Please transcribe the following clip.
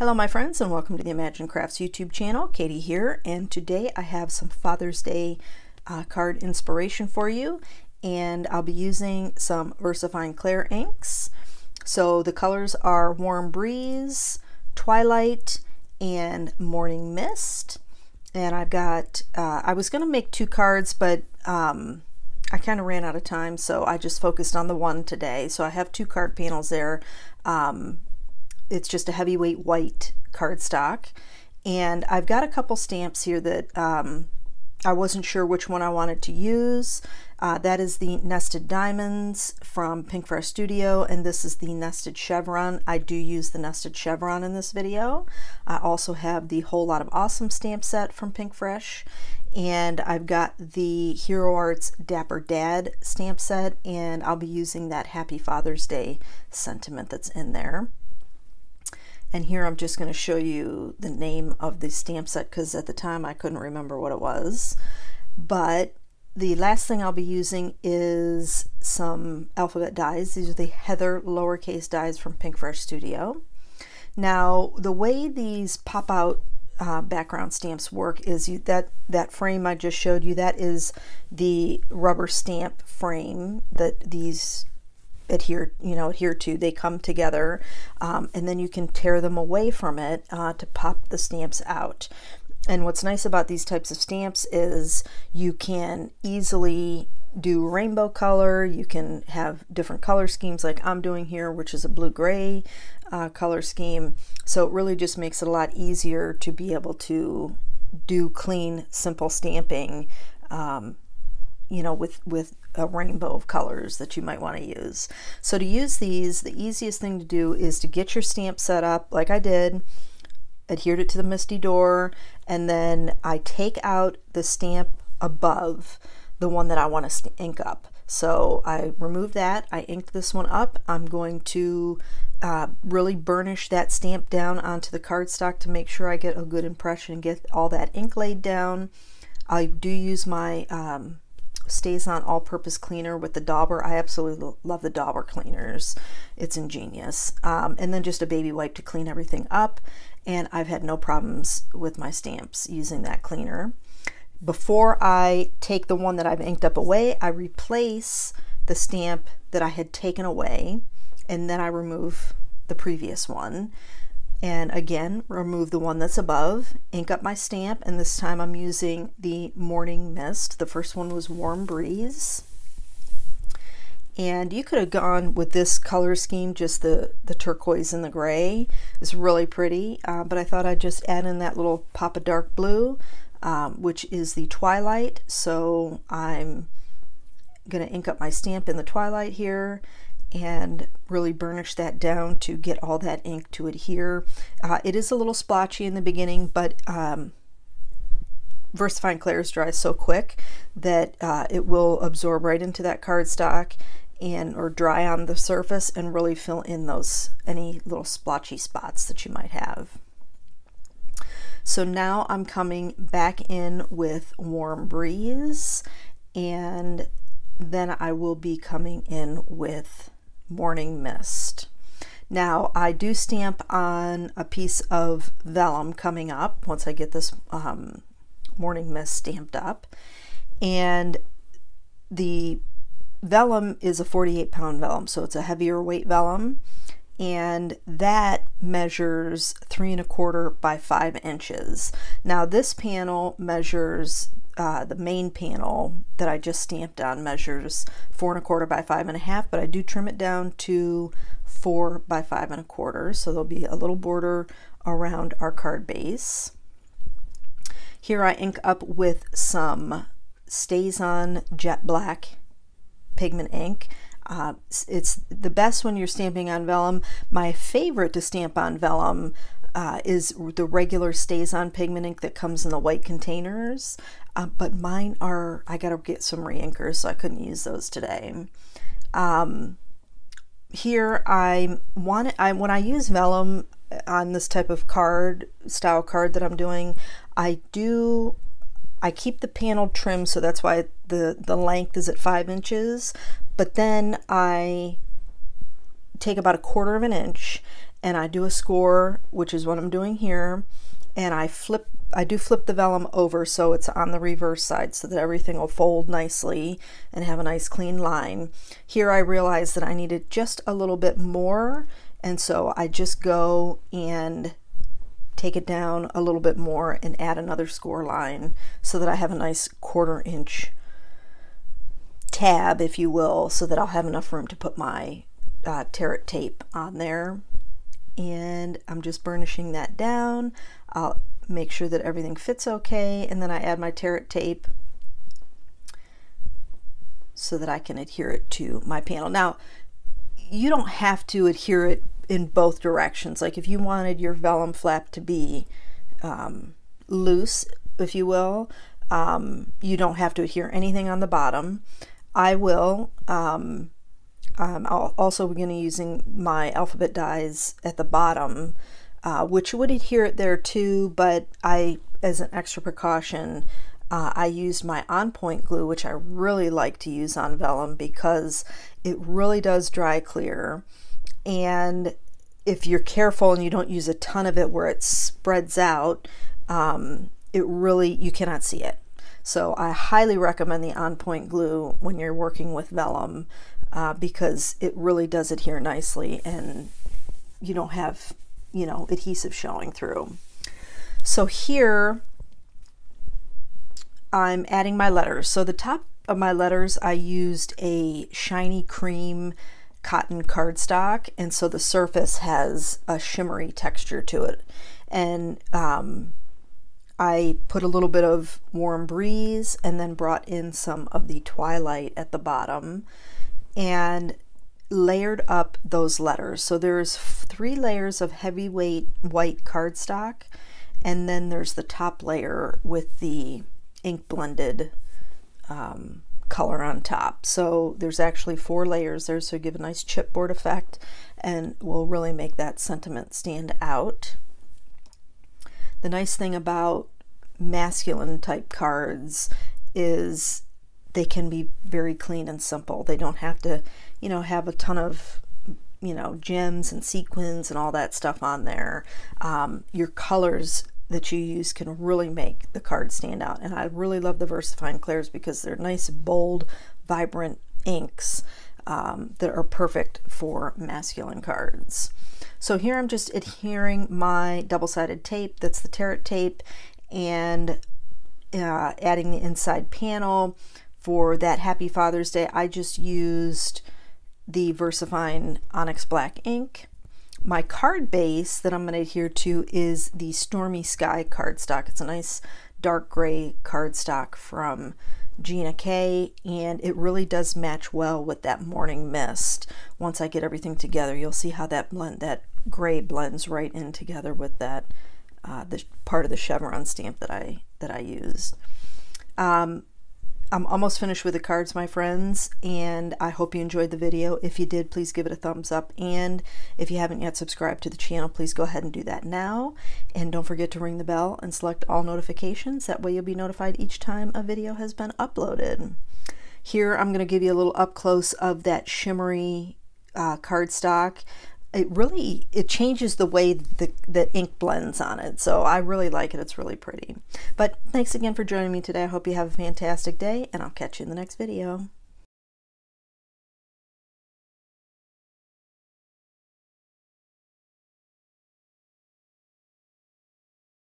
Hello my friends and welcome to the Imagine Crafts YouTube channel. Katy here and today I have some Father's Day uh, card inspiration for you and I'll be using some VersaFine Clair inks. So the colors are Warm Breeze, Twilight, and Morning Mist. And I've got, uh, I was going to make two cards but um, I kind of ran out of time so I just focused on the one today. So I have two card panels there. Um, it's just a heavyweight white cardstock. And I've got a couple stamps here that um, I wasn't sure which one I wanted to use. Uh, that is the Nested Diamonds from Pinkfresh Studio, and this is the Nested Chevron. I do use the Nested Chevron in this video. I also have the Whole Lot of Awesome stamp set from Pinkfresh, and I've got the Hero Arts Dapper Dad stamp set, and I'll be using that Happy Father's Day sentiment that's in there. And here I'm just going to show you the name of the stamp set because at the time I couldn't remember what it was. But the last thing I'll be using is some alphabet dies. These are the Heather lowercase dies from Pinkfresh Studio. Now, the way these pop out uh, background stamps work is you that that frame I just showed you that is the rubber stamp frame that these adhere you know adhere to they come together um, and then you can tear them away from it uh, to pop the stamps out. And what's nice about these types of stamps is you can easily do rainbow color you can have different color schemes like I'm doing here which is a blue gray uh, color scheme. So it really just makes it a lot easier to be able to do clean simple stamping um, you know, with, with a rainbow of colors that you might want to use. So to use these, the easiest thing to do is to get your stamp set up like I did, adhered it to the MISTI door, and then I take out the stamp above the one that I want to ink up. So I remove that, I inked this one up. I'm going to uh, really burnish that stamp down onto the cardstock to make sure I get a good impression and get all that ink laid down. I do use my um, StazOn all-purpose cleaner with the dauber. I absolutely love the dauber cleaners. It's ingenious. Um, and then just a baby wipe to clean everything up. And I've had no problems with my stamps using that cleaner. Before I take the one that I've inked up away, I replace the stamp that I had taken away and then I remove the previous one and again remove the one that's above. Ink up my stamp and this time I'm using the morning mist. The first one was warm breeze. And you could have gone with this color scheme just the the turquoise and the gray. It's really pretty uh, but I thought I'd just add in that little pop of dark blue um, which is the twilight. So I'm gonna ink up my stamp in the twilight here and really burnish that down to get all that ink to adhere. Uh, it is a little splotchy in the beginning, but um, VersaFine Clairs dries so quick that uh, it will absorb right into that cardstock and or dry on the surface and really fill in those any little splotchy spots that you might have. So now I'm coming back in with Warm Breeze and then I will be coming in with Morning Mist. Now I do stamp on a piece of vellum coming up once I get this um, Morning Mist stamped up. And the vellum is a 48 pound vellum, so it's a heavier weight vellum. And that measures three and a quarter by five inches. Now this panel measures uh, the main panel that I just stamped on measures four and a quarter by five and a half, but I do trim it down to four by five and a quarter. So there'll be a little border around our card base. Here I ink up with some StazOn Jet Black pigment ink. Uh, it's the best when you're stamping on vellum. My favorite to stamp on vellum uh, is the regular StazOn pigment ink that comes in the white containers. Uh, but mine are, I gotta get some reinkers, so I couldn't use those today. Um, here I want I when I use vellum on this type of card style card that I'm doing I do I keep the panel trim so that's why the the length is at five inches but then I take about a quarter of an inch and I do a score, which is what I'm doing here, and I flip I do flip the vellum over so it's on the reverse side so that everything will fold nicely and have a nice clean line. Here I realized that I needed just a little bit more and so I just go and take it down a little bit more and add another score line so that I have a nice quarter inch tab if you will so that I'll have enough room to put my uh, Tear-It tape on there and I'm just burnishing that down. I'll make sure that everything fits okay and then I add my Tear-It tape so that I can adhere it to my panel. Now you don't have to adhere it in both directions. Like if you wanted your vellum flap to be um, loose, if you will, um, you don't have to adhere anything on the bottom. I will. Um, I'm also going to using my alphabet dies at the bottom uh, which would adhere it there too, but I, as an extra precaution, uh, I used my on point glue, which I really like to use on vellum because it really does dry clear. And if you're careful and you don't use a ton of it where it spreads out, um, it really, you cannot see it. So I highly recommend the on point glue when you're working with vellum uh, because it really does adhere nicely and you don't have you know, adhesive showing through. So here I'm adding my letters. So the top of my letters, I used a shiny cream cotton cardstock. And so the surface has a shimmery texture to it. And um, I put a little bit of warm breeze and then brought in some of the twilight at the bottom. And layered up those letters. So there's three layers of heavyweight white cardstock, and then there's the top layer with the ink blended um, color on top. So there's actually four layers there, so give a nice chipboard effect and will really make that sentiment stand out. The nice thing about masculine type cards is they can be very clean and simple. They don't have to, you know, have a ton of, you know, gems and sequins and all that stuff on there. Um, your colors that you use can really make the card stand out. And I really love the VersaFine Clairs because they're nice, bold, vibrant inks um, that are perfect for masculine cards. So here I'm just adhering my double-sided tape, that's the Tear-It tape, and uh, adding the inside panel for that Happy Father's Day, I just used the VersaFine Onyx Black ink. My card base that I'm going to adhere to is the Stormy Sky cardstock. It's a nice dark gray cardstock from Gina K and it really does match well with that morning mist. Once I get everything together, you'll see how that blend, that gray blends right in together with that uh, the part of the chevron stamp that I that I used. Um, I'm almost finished with the cards, my friends, and I hope you enjoyed the video. If you did, please give it a thumbs up. And if you haven't yet subscribed to the channel, please go ahead and do that now. And don't forget to ring the bell and select all notifications. That way you'll be notified each time a video has been uploaded. Here, I'm going to give you a little up close of that shimmery uh, cardstock it really it changes the way the, the ink blends on it. So I really like it. It's really pretty. But thanks again for joining me today. I hope you have a fantastic day and I'll catch you in the next video